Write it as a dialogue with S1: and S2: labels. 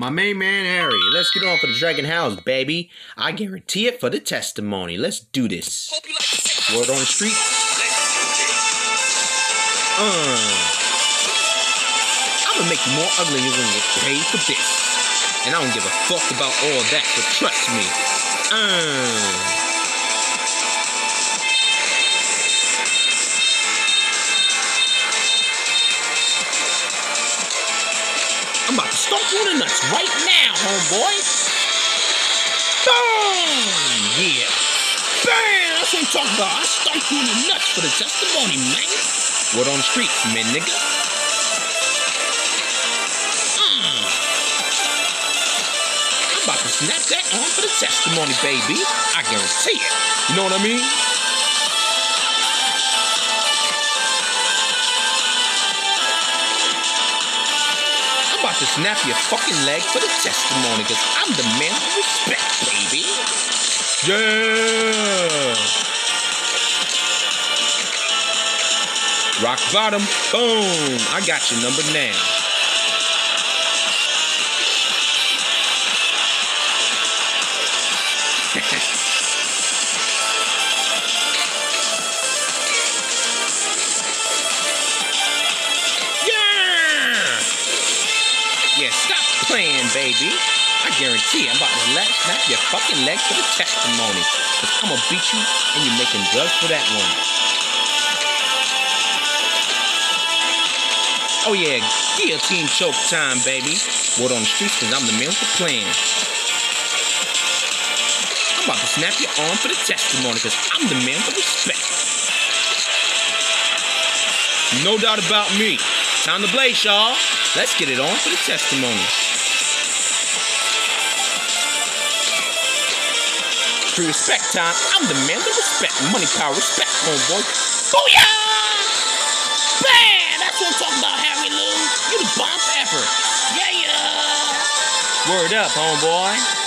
S1: My main man Harry, let's get on for the Dragon House, baby. I guarantee it for the testimony. Let's do this. Word on the street. Uh. I'ma make you more ugly you're gonna get paid for this. And I don't give a fuck about all that, so trust me. Uh. I'm about to stomp you in the nuts right now, homeboy. Boom! Yeah. Bam! That's what I'm talking about. I stomp you in the nuts for the testimony, man. Word on the streets, man, nigga. Uh. I'm about to snap that on for the testimony, baby. I guarantee it. You know what I mean? To snap your fucking leg for the testimony, cause I'm the man of respect, baby. Yeah. Rock bottom, boom. I got your number now. Yeah, stop playing, baby. I guarantee I'm about to let snap your fucking leg for the testimony. Cause I'm gonna beat you and you're making drugs for that one. Oh yeah, guillotine choke time, baby. Word on the streets cause I'm the man with the plan. I'm about to snap your arm for the testimony cause I'm the man with respect. No doubt about me. Time to blaze, y'all. Let's get it on for the testimony. True respect time. I'm the man with respect. Money, power, respect, homeboy. Booyah! Bam! That's what I'm talking about, Harry Lou. You the bomb ever. Yeah, yeah. Word up, homeboy.